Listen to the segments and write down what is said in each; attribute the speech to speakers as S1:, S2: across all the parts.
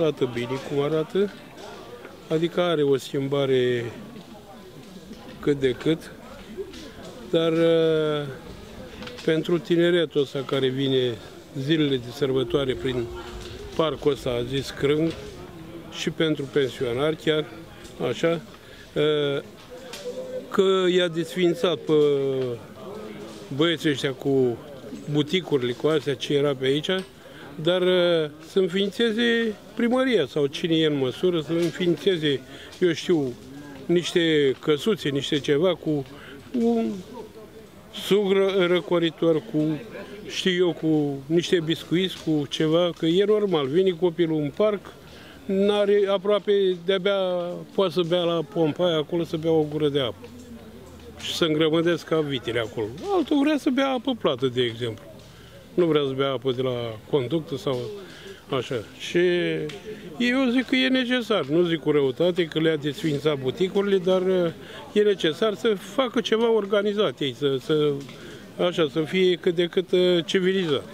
S1: arată bine cum arată, adică are o schimbare cât de cât, dar uh, pentru tineretul ăsta care vine zilele de sărbătoare prin parcul ăsta, a zis Crâng, și pentru pensionari chiar, așa, uh, că i-a desfințat pe băieții ăștia cu buticurile, cu astea ce era pe aici, dar uh, să înființeze primăria sau cine e în măsură să înființeze, eu știu, niște căsuțe, niște ceva cu un suc răcoritor, cu, știu eu, cu niște biscuiți, cu ceva, că e normal, vine copilul în parc, n-are aproape, de-abia poate să bea la pompa aia acolo, să bea o gură de apă și să îngrămădesc ca vitele acolo. Altul vrea să bea apă plată, de exemplu. Nu vrea să bea apă de la conductă sau așa. Și eu zic că e necesar, nu zic cu răutate, că le-a desfințat buticurile, dar uh, e necesar să facă ceva organizat ei, să, să, așa, să fie cât de cât uh, civilizat.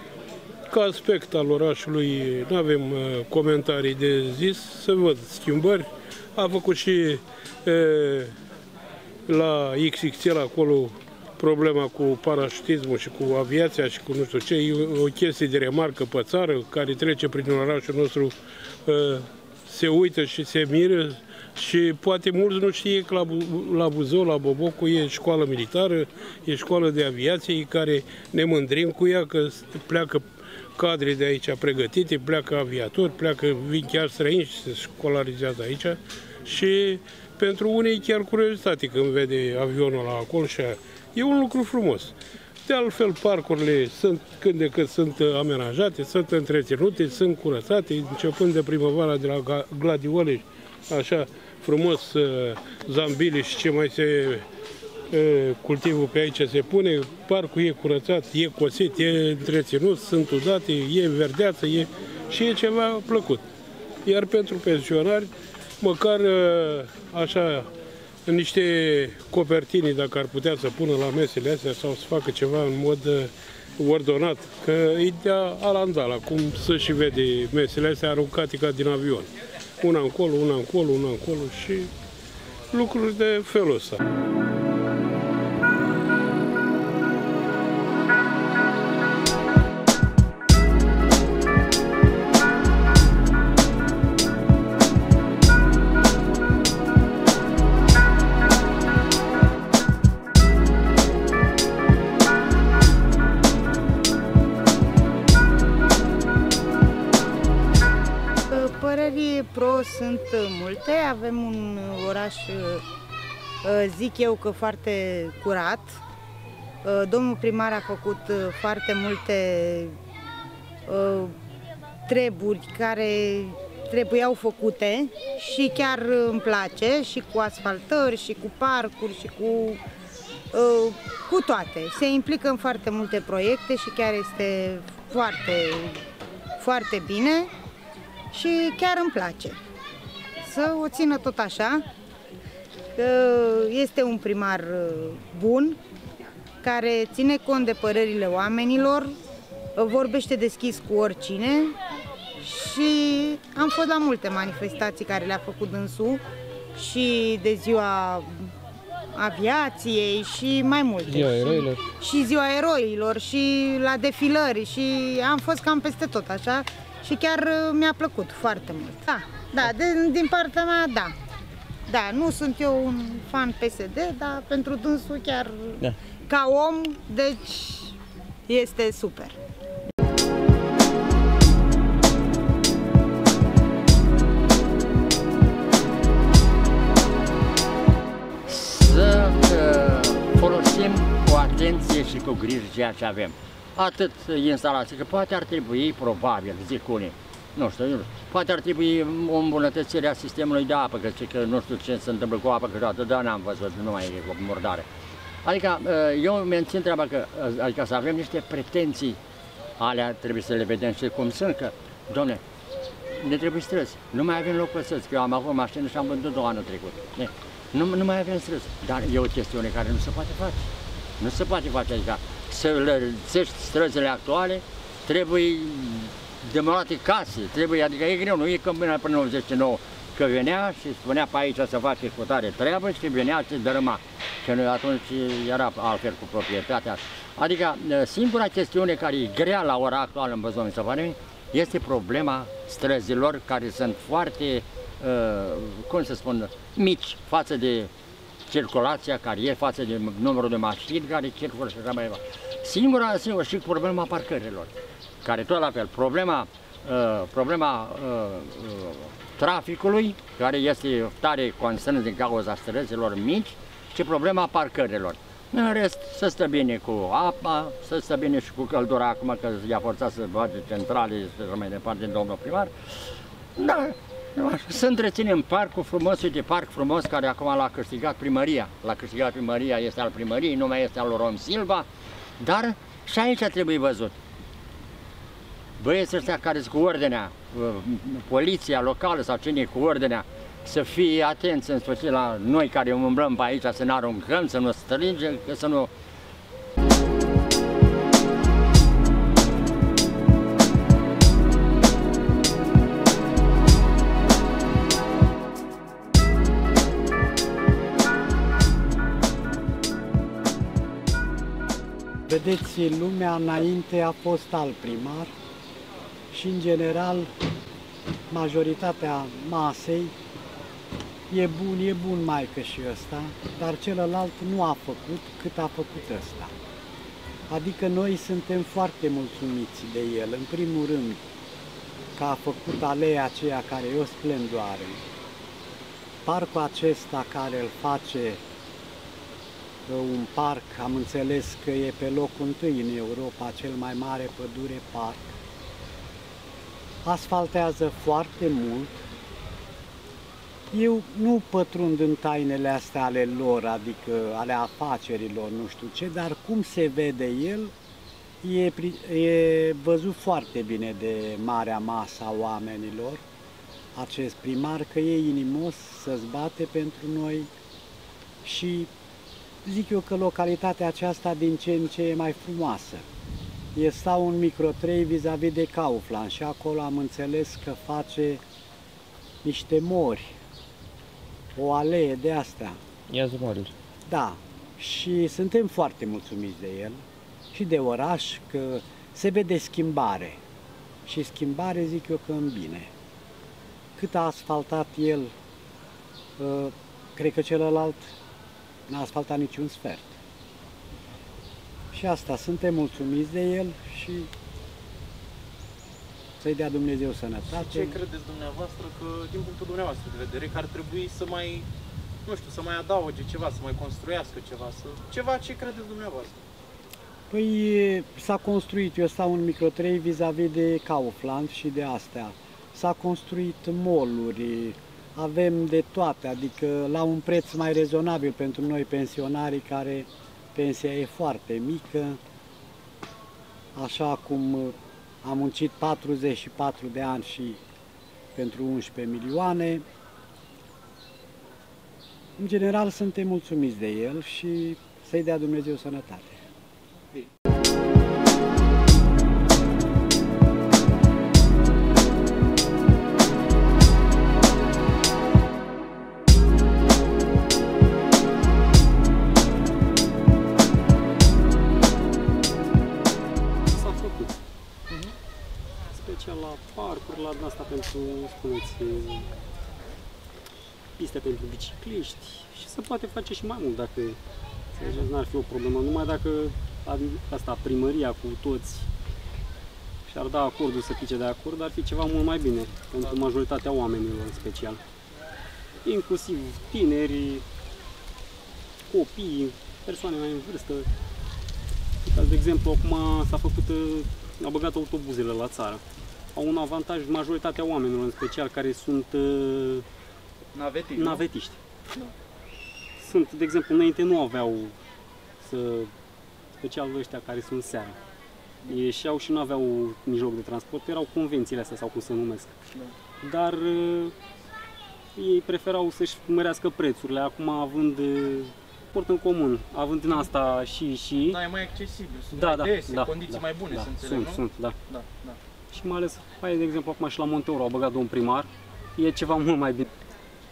S1: Ca aspect al orașului, nu avem uh, comentarii de zis, să văd schimbări. A făcut și e, la XXL acolo problema cu parașutismul și cu aviația și cu nu știu ce, e o chestie de remarcă pe țară care trece prin orașul nostru, ă, se uită și se miră și poate mulți nu știe că la, la Buzău, la Bobocu, e școală militară, e școală de aviație, care ne mândrim cu ea, că pleacă cadre de aici pregătite, pleacă aviatori, pleacă, vin chiar străini și se școlarizează aici și pentru unii chiar curiozitate când vede avionul la acolo și aia. E un lucru frumos. De altfel, parcurile sunt cât de cât sunt amenajate, sunt întreținute, sunt curățate, începând de primăvara de la gladiole, așa frumos, uh, zambili și ce mai se uh, cultivul pe aici se pune, parcul e curățat, e cosit, e întreținut, sunt udate, e verdeață, e, și e ceva plăcut. Iar pentru pensionari, măcar uh, așa în niște copertini, dacă ar putea să pună la mesele astea sau să facă ceva în mod uh, ordonat, că e de alandala, cum să și vede mesele astea aruncate ca din avion. Una încolo, una încolo, una încolo și lucruri de felul ăsta.
S2: Zic eu că foarte curat. Uh, domnul primar a făcut uh, foarte multe treburi care trebuiau făcute și chiar îmi place și cu asfaltări și cu parcuri și cu cu toate. Se implică în foarte multe proiecte și chiar este foarte, foarte bine și chiar îmi place să o țină tot așa. Este un primar uh, bun, care ține cont de părerile oamenilor, vorbește deschis cu oricine și am fost la multe manifestații care le-a făcut dânsul și de ziua aviației și mai multe.
S3: Ziua eroilor.
S2: Și ziua eroilor și la defilări și am fost cam peste tot așa și chiar uh, mi-a plăcut foarte mult. Da. Da, de, din partea mea, da. Da, nu sunt eu un fan PSD, dar pentru dânsul chiar da. ca om, deci este super.
S4: Să uh, folosim cu atenție și cu grijă ceea ce avem. Atât instalații, că poate ar trebui, probabil, zic unii, nu știu, nu știu. Poate ar trebui o îmbunătățire a sistemului de apă, că, că nu știu ce se întâmplă cu apă, că atât de n-am văzut, nu mai e cu murdare. Adică uh, eu mențin treaba că, uh, adică să avem niște pretenții alea, trebuie să le vedem și cum sunt, că, domne, ne trebuie străzi. Nu mai avem loc pe străzi, că eu am avut mașină și am vândut două anul trecut. Ne? Nu, nu mai avem străzi. Dar e o chestiune care nu se poate face. Nu se poate face, adică să lărțești străzile actuale, trebuie demolate case, trebuie, adică e greu, nu e că până până 89, că venea și spunea pe aici să face cu tare treabă și venea și dărâma. Că noi atunci era altfel cu proprietatea. Adică singura chestiune care e grea la ora actuală în Băzon, mi se pare, este problema străzilor care sunt foarte, uh, cum să spun, mici față de circulația care e, față de numărul de mașini care circulă și așa mai departe. Singura, singura și problema parcărilor, care tot la fel, problema, uh, problema uh, uh, traficului, care este tare constrâns din cauza străzilor mici, și problema parcărilor. În rest, să stă bine cu apa, să stă bine și cu căldura, acum că i-a forțat să bage centrale și mai departe domnul primar. Da, să întreținem parcul frumos, uite, parc frumos care acum l-a câștigat primăria. L-a câștigat primăria, este al primăriei, nu mai este al Rom Silva, dar și aici trebuie văzut. Băieții ăștia care sunt cu ordinea, uh, poliția locală sau cine cu ordinea, să fie atenți în special la noi care umblăm pe aici, să ne aruncăm, să nu strângem, să nu
S3: Vedeți, lumea înainte a fost alt primar și, în general, majoritatea masei e bun, e bun mai că și ăsta, dar celălalt nu a făcut cât a făcut ăsta. Adică noi suntem foarte mulțumiți de el, în primul rând, că a făcut aleea aceea care e o splendoare. Parcul acesta care îl face un parc, am înțeles că e pe locul întâi în Europa, cel mai mare pădure parc. Asfaltează foarte mult. Eu nu pătrund în tainele astea ale lor, adică ale afacerilor, nu știu ce, dar cum se vede el, e, e văzut foarte bine de marea masă a oamenilor, acest primar, că e inimos să-ți bate pentru noi și zic eu că localitatea aceasta din ce în ce e mai frumoasă. E stau un microtrei vis-a-vis de Kaufland și acolo am înțeles că face niște mori, o alee de astea.
S5: Ia zumoruri.
S3: Da, și suntem foarte mulțumiți de el și de oraș, că se vede schimbare. Și schimbare zic eu că în bine. Cât a asfaltat el, ă, cred că celălalt n-a asfaltat niciun sfert. Și asta, suntem mulțumiți de el și să-i dea Dumnezeu sănătate.
S5: Și ce credeți dumneavoastră că, din punctul dumneavoastră de vedere, că ar trebui să mai, nu știu, să mai adauge ceva, să mai construiască ceva, să... ceva ce credeți dumneavoastră?
S3: Păi s-a construit, eu stau în microtrei vis-a-vis de Kaufland și de astea. S-a construit moluri, avem de toate, adică la un preț mai rezonabil pentru noi pensionarii care pensia e foarte mică, așa cum am muncit 44 de ani și pentru 11 milioane. În general suntem mulțumiți de el și să-i dea Dumnezeu sănătate.
S6: Pentru, spuneți, piste pentru bicicliști și se poate face și mai mult dacă n-ar fi o problemă, numai dacă asta, primăria cu toți și-ar da acordul să pice de acord, ar fi ceva mult mai bine pentru majoritatea oamenilor în special. Inclusiv tineri, copii, persoane mai în vârstă. De exemplu, acum s-a făcut, a băgat autobuzele la țară au un avantaj majoritatea oamenilor, în special care sunt uh,
S5: navetiști.
S6: navetiști. Da. Sunt, de exemplu, înainte nu aveau să, special ăștia care sunt seara. Ieșeau și nu aveau mijloc de transport, erau convențiile astea sau cum se numesc. Da. Dar uh, ei preferau să-și mărească prețurile, acum având uh, sport în comun, având din asta și și...
S5: Da, e mai accesibil, sunt
S6: da,
S5: mai
S6: da,
S5: dese,
S6: da,
S5: condiții
S6: da,
S5: mai bune,
S6: da,
S5: să înțeleg,
S6: sunt,
S5: nu?
S6: Sunt, da.
S5: da, da.
S6: Și mai ales, mai de exemplu, acum și la Monteuro au băgat domn primar, e ceva mult mai bine.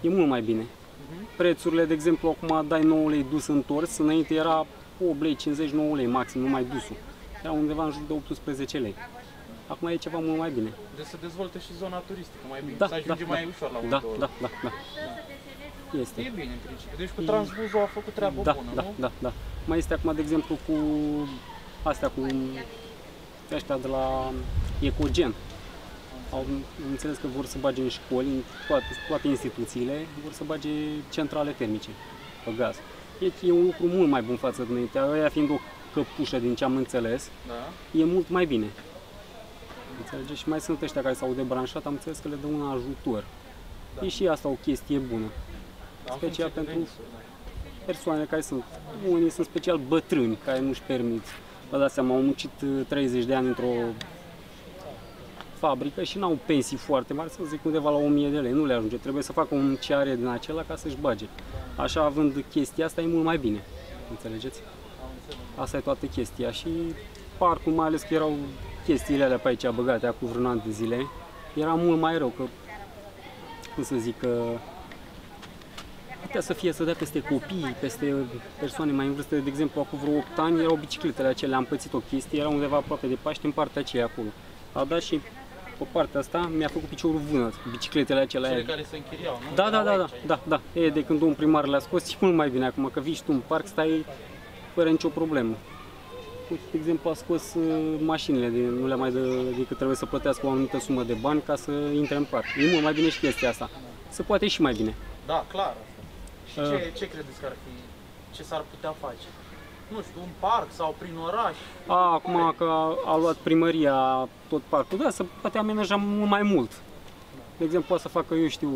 S6: E mult mai bine. Prețurile, de exemplu, acum dai 9 lei dus întors, înainte era 8 lei, 50, 9 lei maxim, numai dusul. Era undeva în jur de 18 lei. Acum e ceva mult mai bine.
S5: Deci să dezvolte și zona turistică mai bine,
S6: Da,
S5: să ajunge
S6: da,
S5: mai
S6: da.
S5: ușor la
S6: Da,
S5: Monteuro.
S6: da, da, da. Este.
S5: E bine în principiu. Deci cu Transbuzul a făcut treabă
S6: Da,
S5: bună,
S6: da,
S5: nu?
S6: da, da. Mai este acum, de exemplu, cu astea cu ăștia de la Ecogen. Au am înțeles că vor să bage în școli, în toate, toate instituțiile, vor să bage centrale termice pe gaz. E, e un lucru mult mai bun față de înainte. Aia fiind o căpușă din ce am înțeles,
S5: Da.
S6: e mult mai bine. Înțelegeți? Și mai sunt ăștia care s-au debranșat, am înțeles că le dă un ajutor.
S5: Da.
S6: E și asta o chestie bună.
S5: Da, în
S6: Special
S5: funcție de
S6: pentru-
S5: venituri, da.
S6: persoane care sunt, unii sunt special bătrâni, care nu-și permit. Vă dați seama, au muncit uh, 30 de ani într-o fabrică și n-au pensii foarte mari, să zic undeva la 1000 de lei, nu le ajunge. Trebuie să facă un ce are din acela ca să-și bage. Așa, având chestia asta, e mult mai bine. Înțelegeți? Asta e toată chestia și parcul, mai ales că erau chestiile alea pe aici băgate acum vreun an de zile, era mult mai rău, că, cum să zic, că putea să fie să dea peste copii, peste persoane mai în vârstă, de exemplu, acum vreo 8 ani erau bicicletele acelea, am pățit o chestie, era undeva aproape de Paște, în partea aceea acolo. A dat și pe partea asta mi-a făcut piciorul vânăt, bicicletele acelea.
S5: Cele
S6: aia.
S5: care se închiriau, nu?
S6: Da, da,
S5: Erau
S6: da, da,
S5: aici, aici.
S6: da, da. E, de când domnul primar le-a scos, e mult mai bine acum, că vii și tu în parc, stai fără nicio problemă. Uite, De exemplu, a scos uh, mașinile, de, nu le mai dă decât trebuie să plătească o anumită sumă de bani ca să intre în parc. E mult mai bine și chestia asta. Se poate și mai bine.
S5: Da, clar. Asta. Și
S6: Uh.
S5: ce, ce credeți că ar fi, ce s-ar putea face? Nu știu, un parc sau prin oraș?
S6: A, acum că a, a luat primăria tot parcul, da, se poate amenaja mult mai mult. De exemplu, poate să facă, eu știu,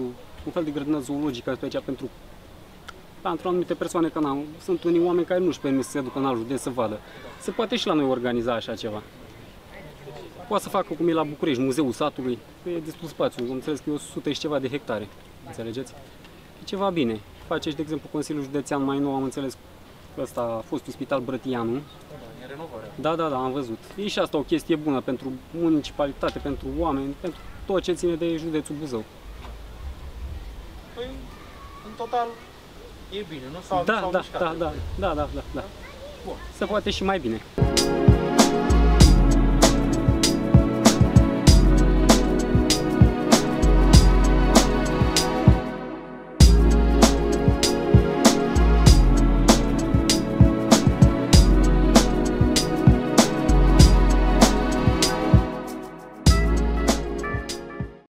S6: un fel de grădină zoologică pe aici pentru pentru anumite persoane, că n-am, sunt unii oameni care nu-și permit să se ducă în alt județ să vadă. Se poate și la noi organiza așa ceva. Poate să facă cum e la București, Muzeul Satului, că e destul spațiu, am înțeles că e 100 și ceva de hectare, înțelegeți? E ceva bine. Face și, de exemplu, Consiliul Județean mai nou, am înțeles că ăsta a fost un spital Brătianu,
S5: Da, e renovarea.
S6: da, da, da, am văzut. E și asta o chestie bună pentru municipalitate, pentru oameni, pentru tot ce ține de județul Buzău.
S5: Păi, în total, e bine, nu? S-au,
S6: Da,
S5: s-au
S6: da,
S5: mișcat
S6: da,
S5: lucrurile.
S6: da, da, da, da, da.
S5: Bun.
S6: Se poate și mai bine.